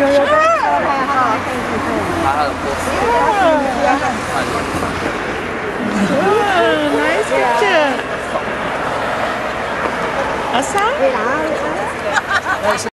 有有在拍拍哈，可以可以可以。拍他的 pose。 Oh, nice picture. Asa? Wait ah, wait ah.